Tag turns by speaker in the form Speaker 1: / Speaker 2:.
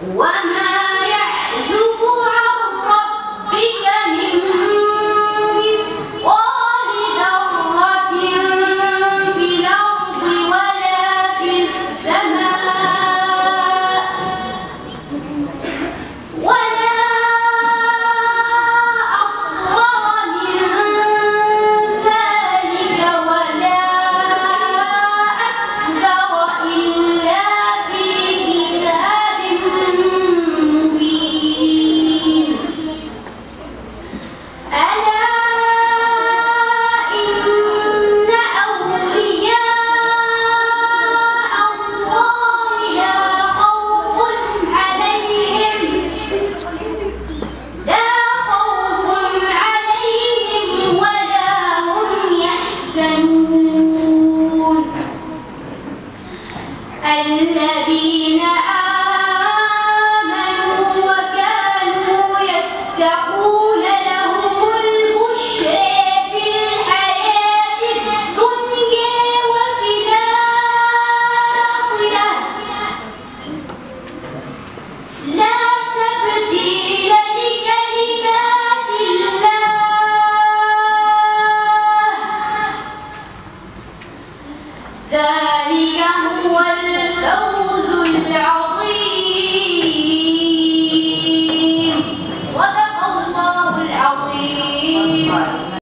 Speaker 1: One. الذين آمنوا